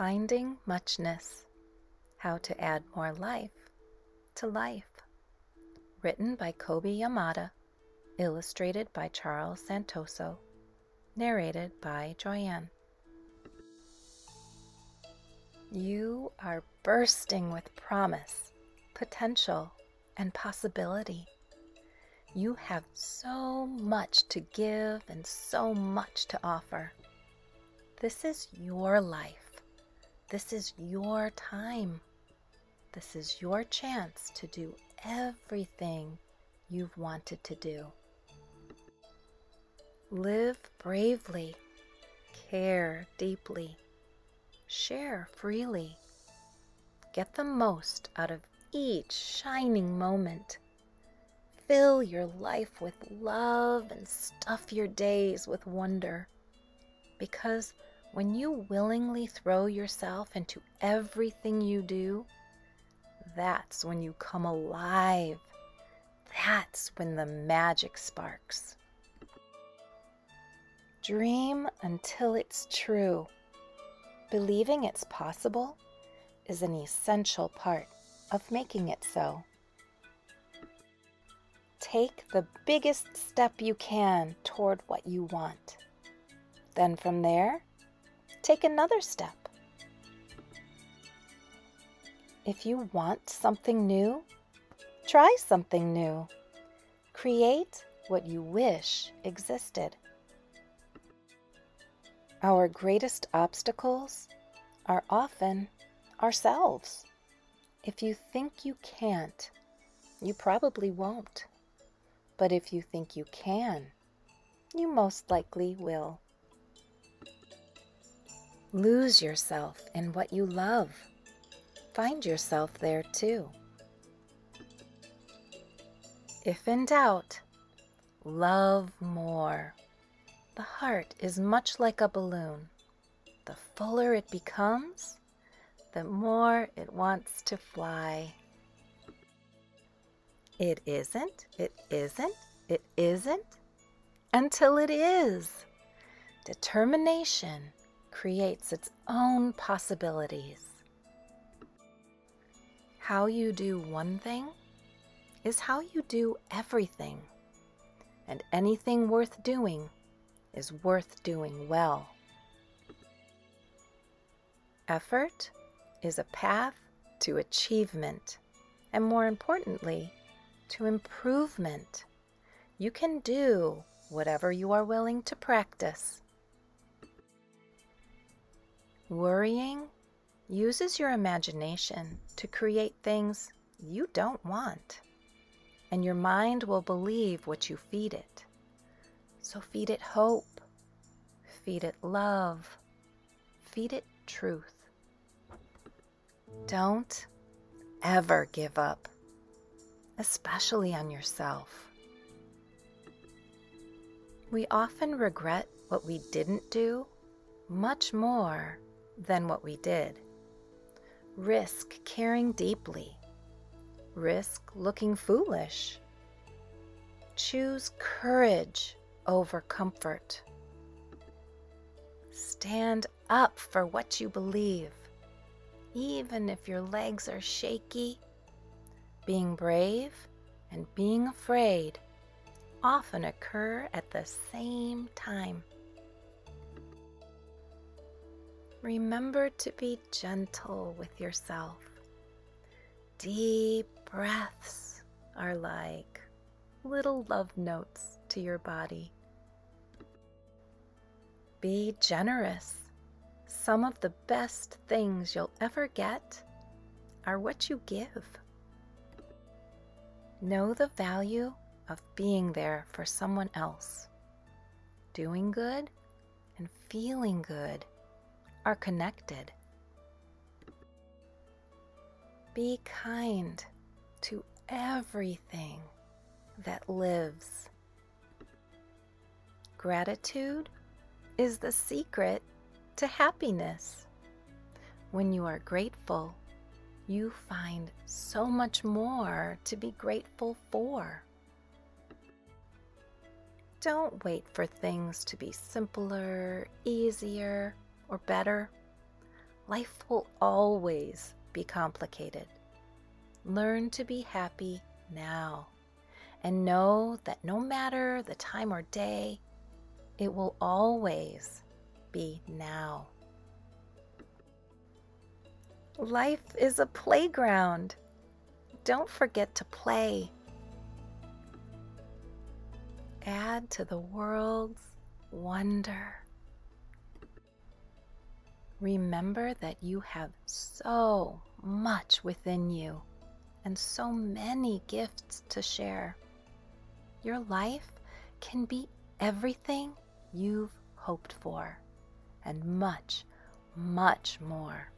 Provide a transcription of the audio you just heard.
Finding Muchness How to Add More Life to Life. Written by Kobi Yamada, illustrated by Charles Santoso, narrated by Joyann. You are bursting with promise, potential, and possibility. You have so much to give and so much to offer. This is your life. This is your time. This is your chance to do everything you've wanted to do. Live bravely, care deeply, share freely. Get the most out of each shining moment. Fill your life with love and stuff your days with wonder. Because when you willingly throw yourself into everything you do, that's when you come alive. That's when the magic sparks. Dream until it's true. Believing it's possible is an essential part of making it so. Take the biggest step you can toward what you want. Then from there, take another step. If you want something new, try something new. Create what you wish existed. Our greatest obstacles are often ourselves. If you think you can't, you probably won't. But if you think you can, you most likely will. Lose yourself in what you love. Find yourself there too. If in doubt, love more. The heart is much like a balloon. The fuller it becomes, the more it wants to fly. It isn't, it isn't, it isn't, until it is. Determination creates its own possibilities. How you do one thing is how you do everything, and anything worth doing is worth doing well. Effort is a path to achievement, and more importantly, to improvement. You can do whatever you are willing to practice. Worrying uses your imagination to create things you don't want, and your mind will believe what you feed it. So feed it hope, feed it love, feed it truth. Don't ever give up, especially on yourself. We often regret what we didn't do much more than what we did. Risk caring deeply. Risk looking foolish. Choose courage over comfort. Stand up for what you believe even if your legs are shaky. Being brave and being afraid often occur at the same time. Remember to be gentle with yourself. Deep breaths are like little love notes to your body. Be generous some of the best things you'll ever get are what you give. Know the value of being there for someone else. Doing good and feeling good are connected. Be kind to everything that lives. Gratitude is the secret to happiness. When you are grateful, you find so much more to be grateful for. Don't wait for things to be simpler, easier, or better. Life will always be complicated. Learn to be happy now and know that no matter the time or day, it will always be now. Life is a playground. Don't forget to play. Add to the world's wonder. Remember that you have so much within you and so many gifts to share. Your life can be everything you've hoped for and much, much more.